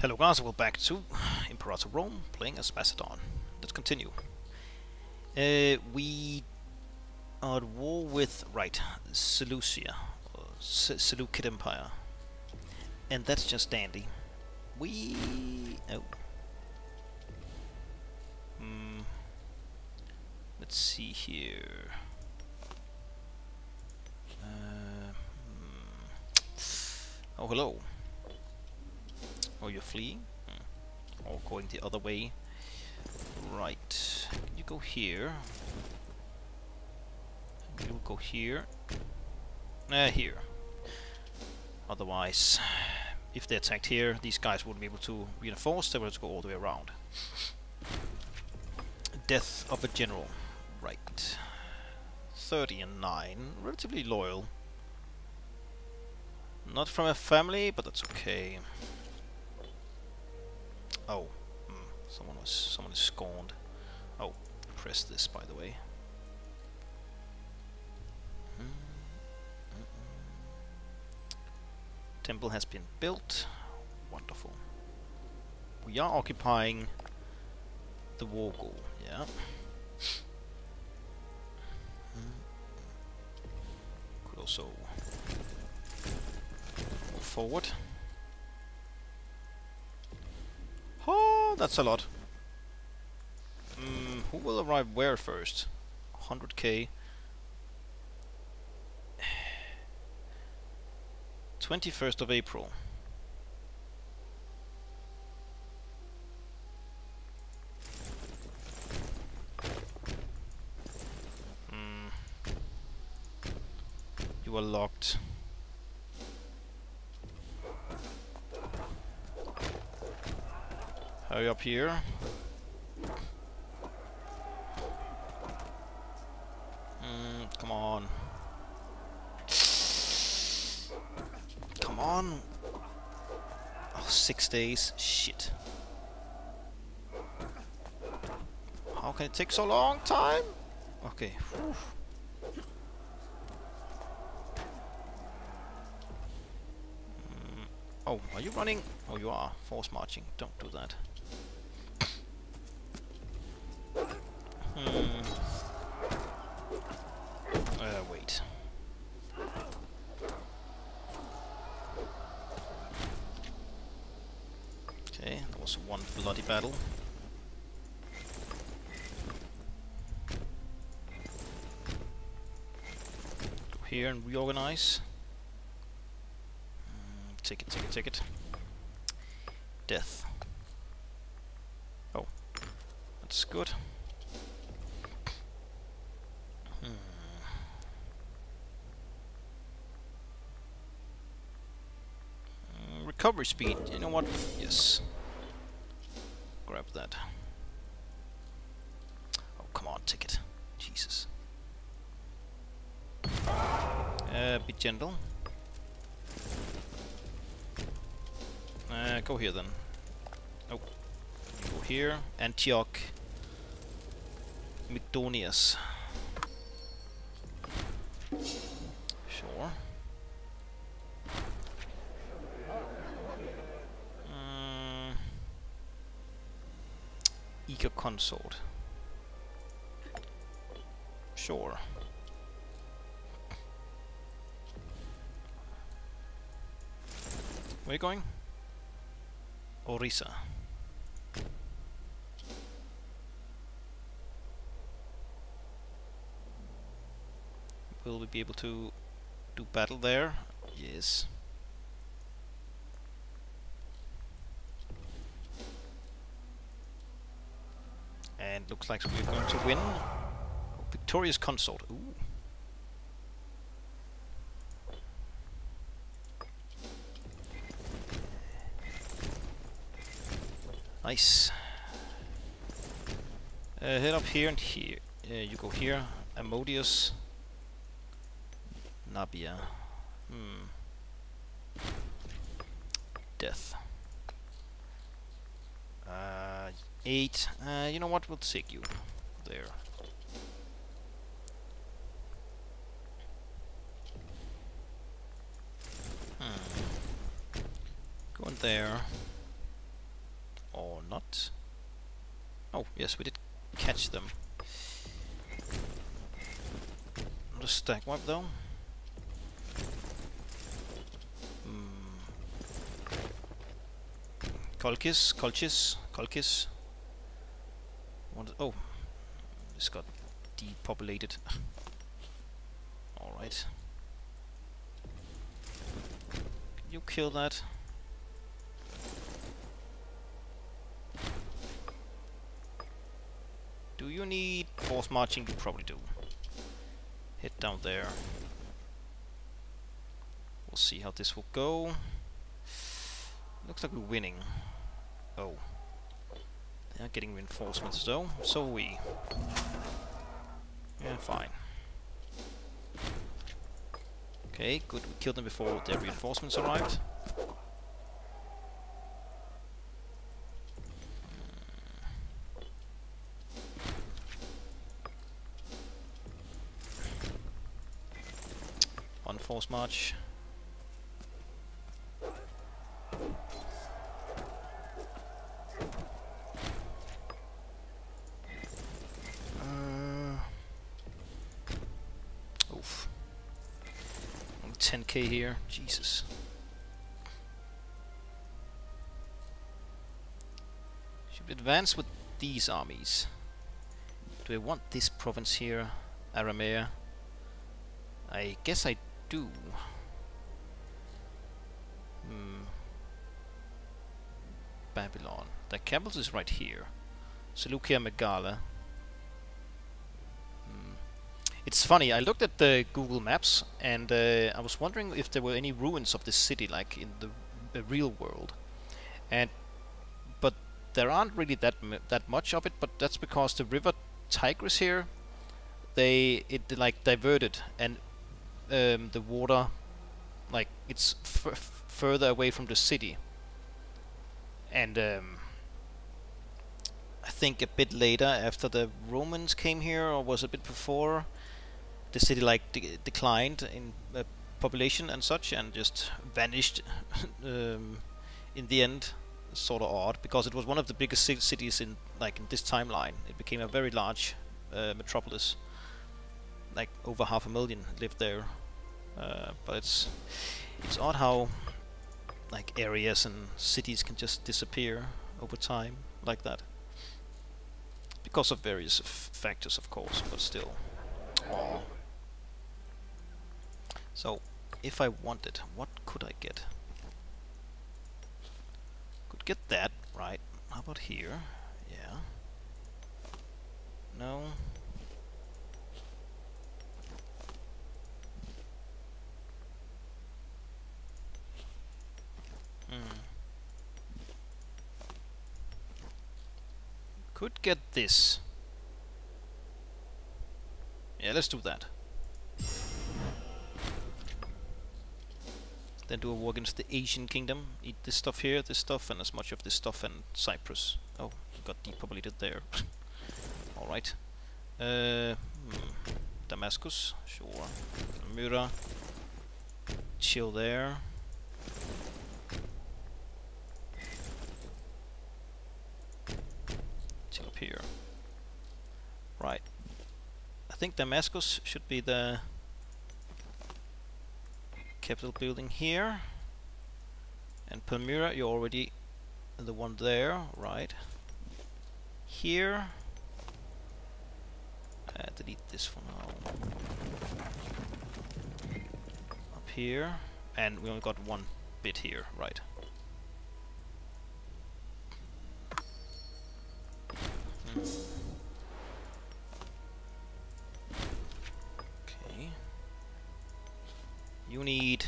Hello guys, welcome back to Imperator Rome, playing as Macedon. Let's continue. Uh, we are at war with, right, Seleucia, or Se Seleucid Empire. And that's just dandy. We... oh. Hmm. Let's see here. Uh, hmm. Oh, hello. Oh, you're fleeing? Hmm. Or going the other way? Right. You go here. You go here. Uh, here. Otherwise, if they attacked here, these guys wouldn't be able to reinforce, they would have to go all the way around. Death of a general. Right. 30 and 9. Relatively loyal. Not from a family, but that's okay. Oh, mm, someone was someone is scorned. Oh, press this by the way. Mm, mm, Temple has been built. Wonderful. We are occupying the war goal, yeah. Could also move forward. That's a lot. Mm, who will arrive where first? 100k. 21st of April. Mm. You are locked. Hurry up here. Mm, come on. Come on. Oh, six days. Shit. How can it take so long time? Okay. Whew. Mm, oh, are you running? Oh, you are. Force marching. Don't do that. Hmm. Uh, wait. Okay, that was one bloody battle. Go here and reorganize. Mm, it, take it. Death. Oh, that's good. Recovery speed. You know what? Yes. Grab that. Oh, come on, ticket. Jesus. Uh, be gentle. Uh, go here then. Oh, go here. Antioch. Mygdonius. Sure. Eager consort. Sure. Where are you going? Orisa. Will we be able to do battle there? Yes. And looks like we're going to win. Victorious consort. Ooh. Nice. Uh, head up here and here. Uh, you go here. Amodius. Nabia. Hmm. Death. Uh, eight. Uh, you know what? We'll take you there. Hmm. Go in there. Or not. Oh, yes, we did catch them. A stack wipe though. Hmm. Colchis, Colchis. What? Oh, this got depopulated. All right. Can you kill that? Do you need force marching? You probably do. Hit down there. We'll see how this will go. Looks like we're winning. Oh. They're getting reinforcements though, so are we. Yeah, fine. Okay, good. We killed them before their reinforcements arrived. One force march. Here. Jesus. Should we advance with these armies? Do I want this province here? Aramea? I guess I do. Hmm. Babylon. The capital is right here. Seleucia Megala. It's funny, I looked at the Google Maps and uh, I was wondering if there were any ruins of this city like in the, the real world. And but there aren't really that that much of it, but that's because the river Tigris here they it like diverted and um, the water like it's further away from the city and um, I think a bit later after the Romans came here or was it a bit before the city like de declined in uh, population and such and just vanished um, in the end sort of odd because it was one of the biggest cities in like in this timeline. It became a very large uh, metropolis. Like over half a million lived there. Uh, but it's it's odd how like areas and cities can just disappear over time like that. Because of various factors of course but still. Aww. So if I wanted what could I get could get that right how about here yeah no Hmm. Could get this. Yeah, let's do that. Then do a war against the Asian kingdom. Eat this stuff here, this stuff, and as much of this stuff and Cyprus. Oh, got depopulated there. Alright. Uh, hmm. Damascus, sure. Mura. Chill there. Chill up here. Right. I think Damascus should be the capital building here. And Palmyra, you're already the one there, right? Here. Uh, delete this for now. Up here. And we only got one bit here, right? Okay. You need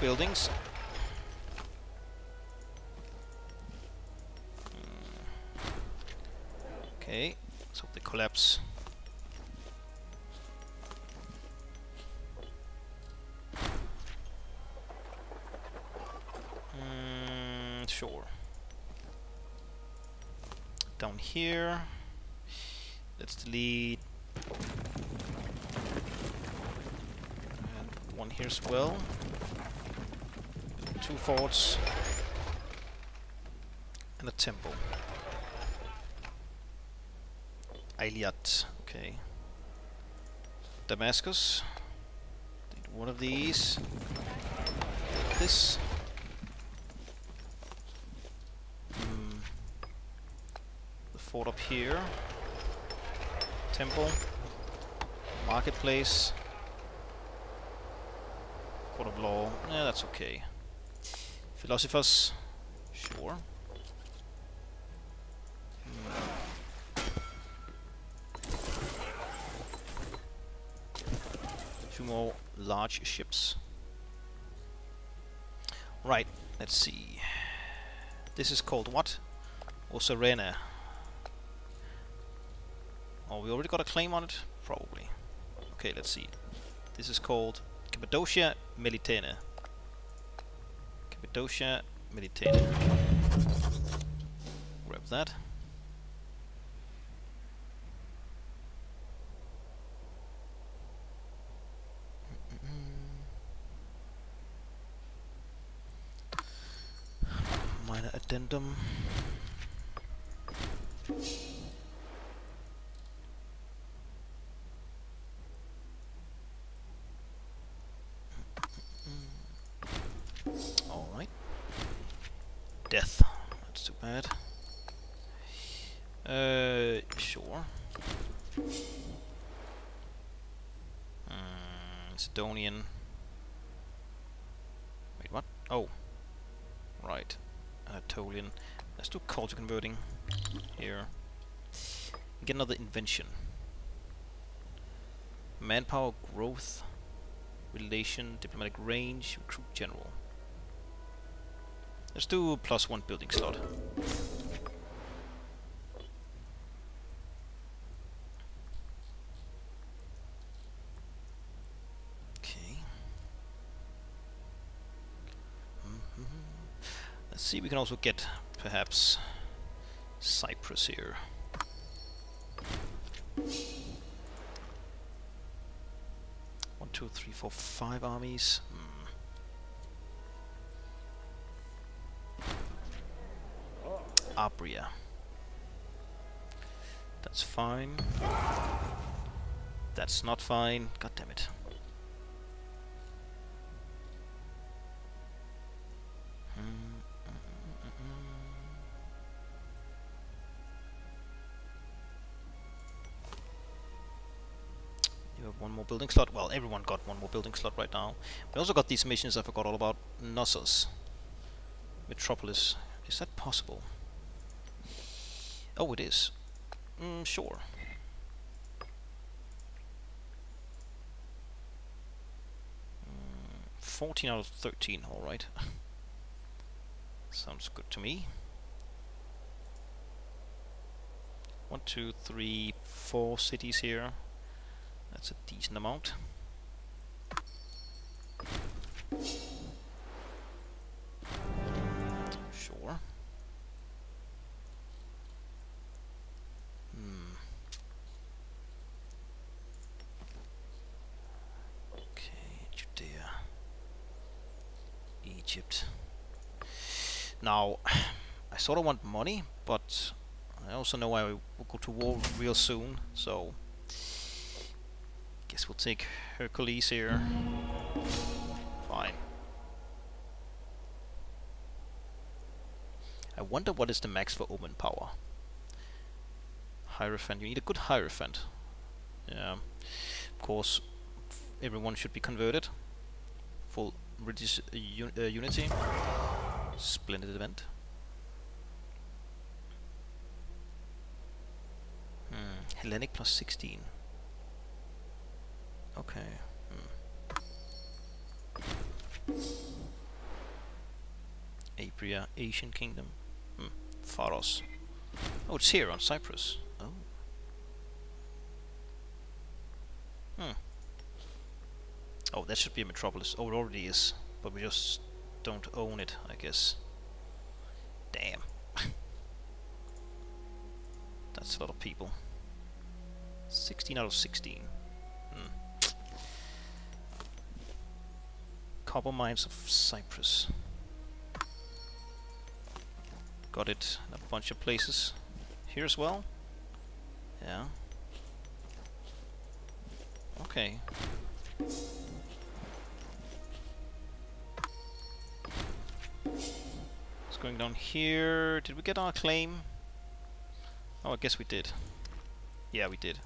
buildings. Okay, let's hope they collapse. Mm, sure down here. Let's delete and one here as well. Two forts. and a temple. Ayliat, okay. Damascus. Need one of these. This. Hmm. The fort up here. Temple. Marketplace. Court of Law. Yeah, that's okay. Philosophers. Sure. Two more large ships. Right, let's see. This is called what? Osarena. Oh, we already got a claim on it? Probably. Okay, let's see. This is called Cappadocia Melitene. Cappadocia Melitene. Grab that. Minor addendum. Alright. Death. That's too bad. Uh, sure. Mm, Macedonian. Wait, what? Oh. Right. Anatolian. Let's do culture converting here. Get another invention. Manpower growth, relation, diplomatic range, recruit general. Let's do plus one building slot. Okay. Mhm. Let's see, we can also get perhaps Cyprus here. One, two, three, four, five armies. Hmm. Abria. That's fine. That's not fine. God damn it. Building slot. Well, everyone got one more building slot right now. We also got these missions I forgot all about. Knossos. Metropolis. Is that possible? Oh, it is. Mm, sure. Mm, 14 out of 13, alright. Sounds good to me. One, two, three, four cities here. That's a decent amount. Sure. Hmm. Okay, Judea. Egypt. Now, I sort of want money, but I also know I will go to war real soon, so guess we'll take Hercules here. Fine. I wonder what is the max for Omen power. Hierophant. You need a good Hierophant. Yeah. Of course, everyone should be converted. Full British uh, un uh, unity. Splendid event. Hmm. Hellenic plus 16. Okay. Hmm. Apria, Asian Kingdom. Hmm. Pharos. Oh, it's here on Cyprus. Oh. Hmm. Oh, that should be a metropolis. Oh, it already is. But we just don't own it, I guess. Damn. That's a lot of people. 16 out of 16. Copper mines of Cyprus. got it in a bunch of places. Here as well? Yeah. Okay. It's going down here. Did we get our claim? Oh, I guess we did. Yeah, we did.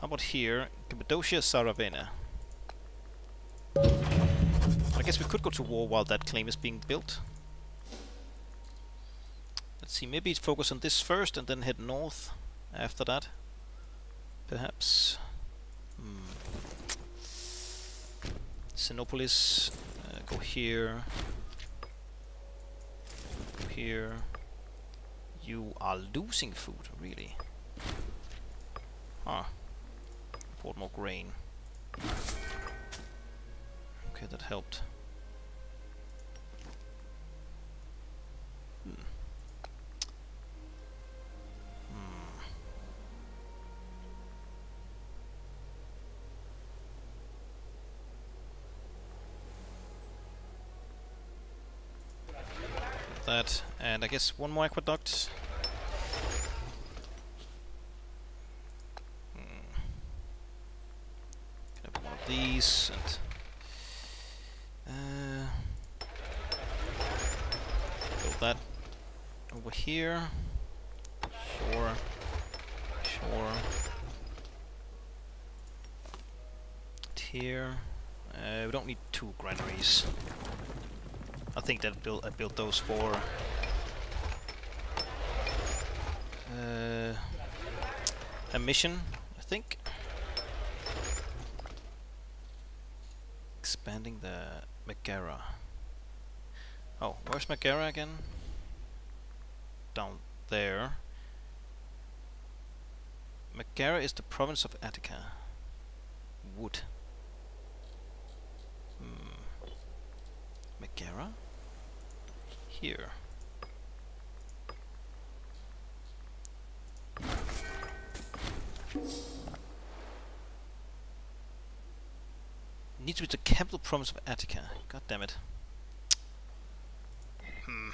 How about here? Cappadocia Saravena. I guess we could go to war while that claim is being built. Let's see, maybe focus on this first and then head north after that. Perhaps. Hmm. Sinopolis, uh, go here. Go here. You are losing food, really. Ah. Import more grain. Okay, that helped. Hmm. That, and I guess one more aqueduct. Hmm. These and build that over here. Sure. Sure. Here. Uh, we don't need two granaries. I think that built I built those for uh, a mission. I think expanding the Megara. Oh, where's Megara again? Down there. Megara is the province of Attica. Wood. Hmm. Megara? Here. Needs to be the capital province of Attica. God damn it. Hmm.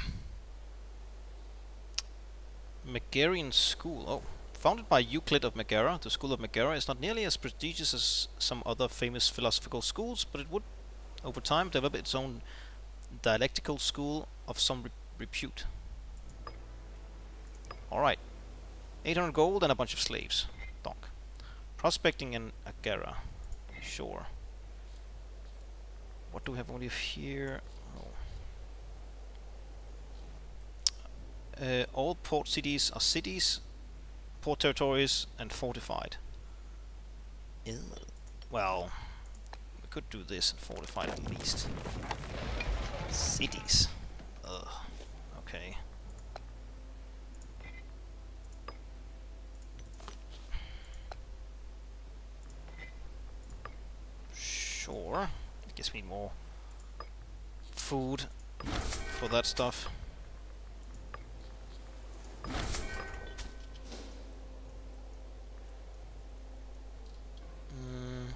Megarian School. Oh. Founded by Euclid of Megara, the School of Megara is not nearly as prestigious as some other famous philosophical schools, but it would, over time, develop its own dialectical school of some re repute. Alright. 800 gold and a bunch of slaves. Donk. Prospecting in Agara. Sure. What do we have only here? Oh. Uh, all port cities are cities, port territories, and fortified. Ew. Well, we could do this and fortified at least. Cities. Ugh. Okay. Sure. Gives me more food for that stuff. Mm.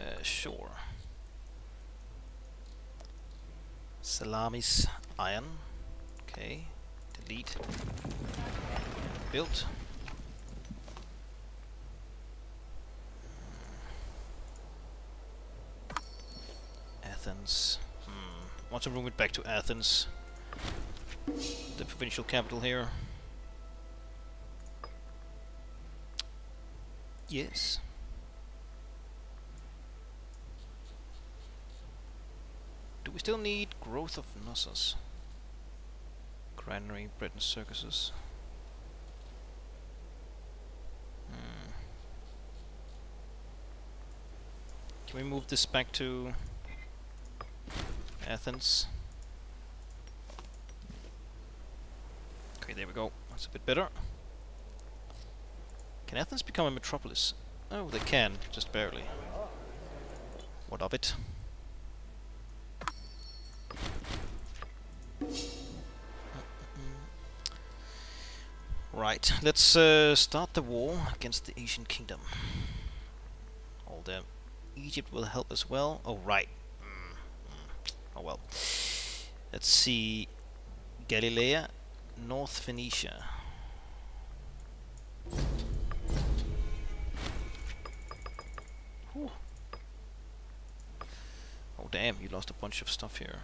Uh, sure. Salamis iron. Okay. Delete. Built. Athens. Hmm. Want to move it back to Athens. The provincial capital here. Yes. Do we still need growth of Knossos? Granary, and circuses. Hmm. Can we move this back to Athens? Okay, there we go. That's a bit better. Can Athens become a metropolis? Oh, they can, just barely. What of it? Right, let's uh, start the war against the Asian kingdom. Although Egypt will help as well. Oh, right. Mm, mm. Oh well. Let's see. Galilea, North Phoenicia. Whew. Oh damn, you lost a bunch of stuff here.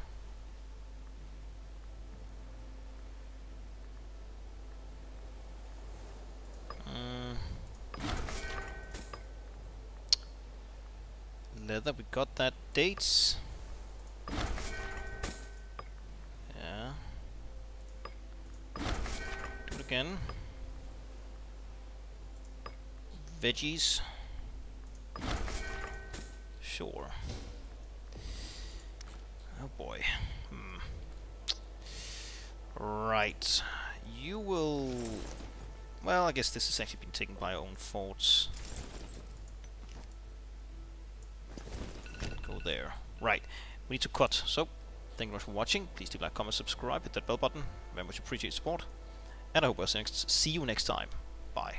Leather, we got that. Dates. Yeah. Do it again. Veggies. Sure. Oh boy. Hmm. Right. You will... Well, I guess this has actually been taken by our own forts. Go there. Right. We need to cut. So, thank you very much for watching. Please do like, comment, subscribe, hit that bell button. Very much appreciate your support. And I hope I'll see you next time. Bye.